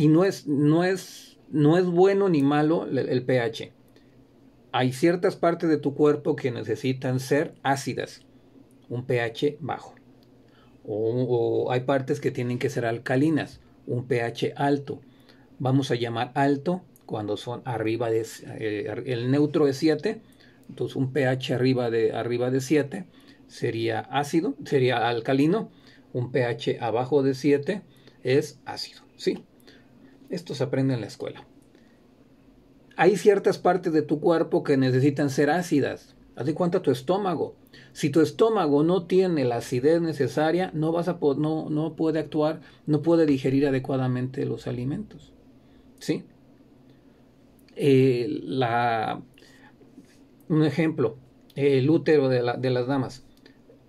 Y no es, no es, no es bueno ni malo el, pH. Hay ciertas partes de tu cuerpo que necesitan ser ácidas, un pH bajo. O, hay partes que tienen que ser alcalinas, un pH alto. Vamos a llamar alto cuando son arriba de eh, el neutro es 7, entonces un pH arriba de arriba de 7 sería ácido, sería alcalino, un pH abajo de 7 es ácido, ¿sí? Esto se aprende en la escuela. Hay ciertas partes de tu cuerpo que necesitan ser ácidas. Haz de cuenta tu estómago. Si tu estómago no tiene la acidez necesaria, no, vas a no, no puede actuar, no puede digerir adecuadamente los alimentos. ¿Sí? Eh, la, un ejemplo, el útero de, la, de las damas.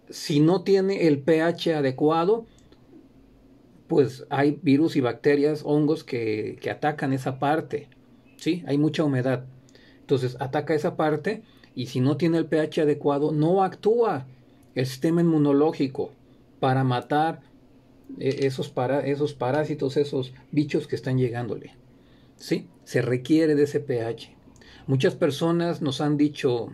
Si no tiene el pH adecuado, pues hay virus y bacterias, hongos que, atacan esa parte. ¿sí? Hay mucha humedad. Entonces ataca esa parte y si no tiene el pH adecuado, no actúa el sistema inmunológico para matar eh, esos, esos parásitos, esos bichos que están llegándole. ¿sí? Se requiere de ese pH. Muchas personas nos han dicho,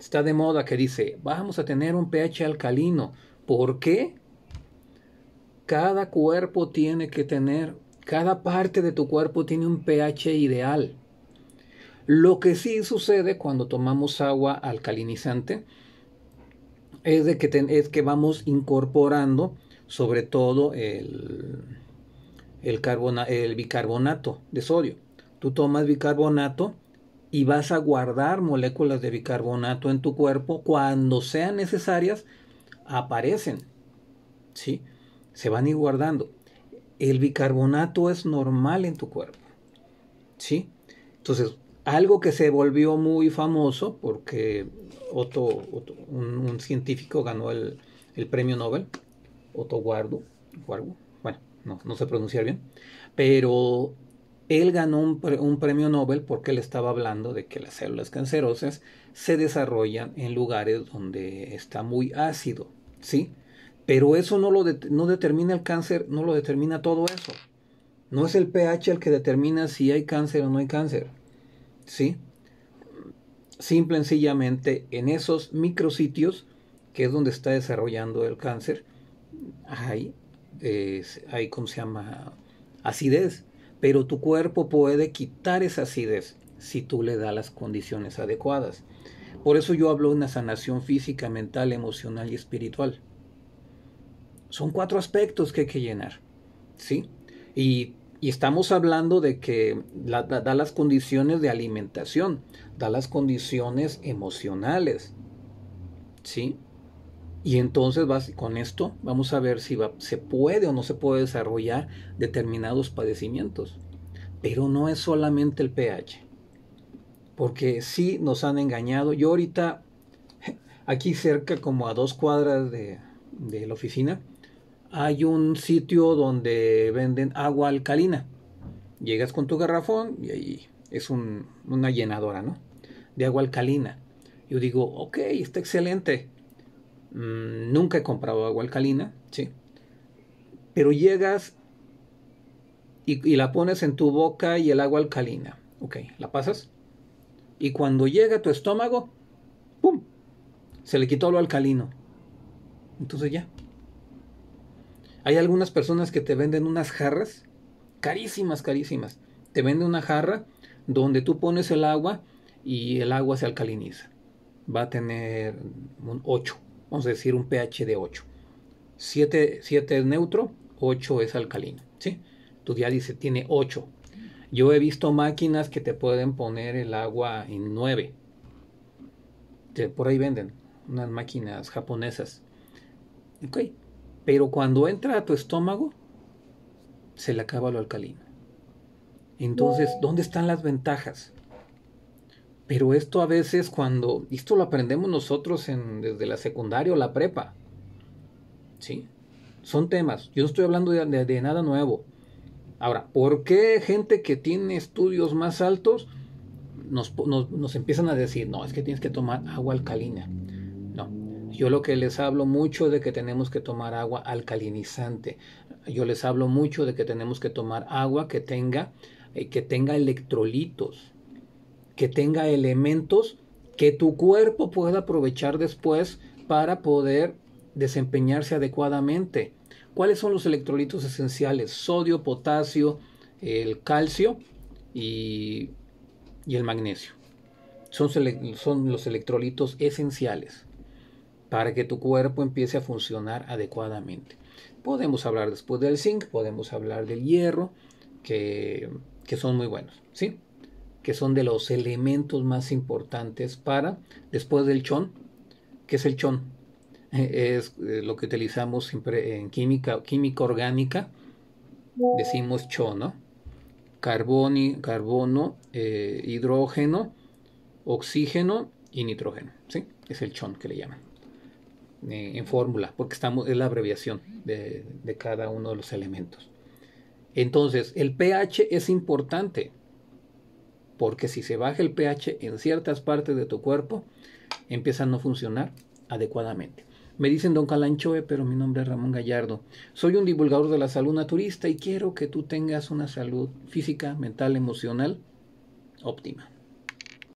está de moda que dice, vamos a tener un pH alcalino. ¿Por qué? Cada cuerpo tiene que tener, cada parte de tu cuerpo tiene un pH ideal. Lo que sí sucede cuando tomamos agua alcalinizante es, de que, es que vamos incorporando sobre todo el, el, el bicarbonato de sodio. Tú tomas bicarbonato y vas a guardar moléculas de bicarbonato en tu cuerpo cuando sean necesarias, aparecen. ¿Sí? Se van a ir guardando. El bicarbonato es normal en tu cuerpo. ¿Sí? Entonces, algo que se volvió muy famoso porque Otto, un, científico ganó el, premio Nobel, Otto Guardo, bueno, no, no sé pronunciar bien, pero él ganó un, un, premio Nobel porque él estaba hablando de que las células cancerosas se desarrollan en lugares donde está muy ácido, ¿sí? Pero eso no lo no determina el cáncer, no lo determina todo eso. No es el pH el que determina si hay cáncer o no hay cáncer. ¿Sí? Simple y sencillamente en esos micrositios, que es donde está desarrollando el cáncer, hay, hay, ¿cómo se llama? Acidez. Pero tu cuerpo puede quitar esa acidez si tú le das las condiciones adecuadas. Por eso yo hablo de una sanación física, mental, emocional y espiritual. Son cuatro aspectos que hay que llenar. ¿Sí? Y, estamos hablando de que da, las condiciones de alimentación, da las condiciones emocionales. ¿Sí? Y entonces vas, con esto vamos a ver si se puede o no se puede desarrollar determinados padecimientos. Pero no es solamente el pH. Porque sí nos han engañado. Yo ahorita, aquí cerca, como a dos cuadras de, de la oficina, hay un sitio donde venden agua alcalina. Llegas con tu garrafón y ahí es una llenadora, ¿no? De agua alcalina. Yo digo, ok, está excelente. Mm, nunca he comprado agua alcalina, ¿sí? Pero llegas y, la pones en tu boca y el agua alcalina. Ok, la pasas. Y cuando llega a tu estómago, ¡pum! Se le quitó lo alcalino. Entonces ya, hay algunas personas que te venden unas jarras carísimas, carísimas. Te venden una jarra donde tú pones el agua y el agua se alcaliniza. Va a tener un 8, vamos a decir un pH de 8. 7, es neutro, 8 es alcalino. ¿sí? Tu ya dice tiene 8. Yo he visto máquinas que te pueden poner el agua en 9. por ahí venden unas máquinas japonesas. Ok, pero cuando entra a tu estómago, se le acaba lo alcalino. Entonces, ¿dónde están las ventajas? Pero esto a veces cuando, esto lo aprendemos nosotros en, desde la secundaria o la prepa. ¿Sí? Son temas. Yo no estoy hablando de, nada nuevo. Ahora, ¿por qué gente que tiene estudios más altos nos, nos, empiezan a decir, no, es que tienes que tomar agua alcalina? Yo lo que les hablo mucho de que tenemos que tomar agua alcalinizante. Yo les hablo mucho de que tenemos que tomar agua que tenga, eh, que tenga electrolitos, que tenga elementos que tu cuerpo pueda aprovechar después para poder desempeñarse adecuadamente. ¿Cuáles son los electrolitos esenciales? Sodio, potasio, el calcio y, y el magnesio. Son, son los electrolitos esenciales para que tu cuerpo empiece a funcionar adecuadamente. Podemos hablar después del zinc, podemos hablar del hierro, que, que son muy buenos, ¿sí? Que son de los elementos más importantes para, después del chón, ¿qué es el chón? es eh, lo que utilizamos siempre en química, química orgánica, decimos cho, ¿no? carbono, eh, hidrógeno, oxígeno y nitrógeno, ¿sí? Es el chon que le llaman eh, en fórmula, porque estamos, es la abreviación de, de cada uno de los elementos. Entonces, el pH es importante, porque si se baja el pH en ciertas partes de tu cuerpo, empieza a no funcionar adecuadamente. Me dicen Don Calanchoe, pero mi nombre es Ramón Gallardo. Soy un divulgador de la salud naturista y quiero que tú tengas una salud física, mental, emocional óptima.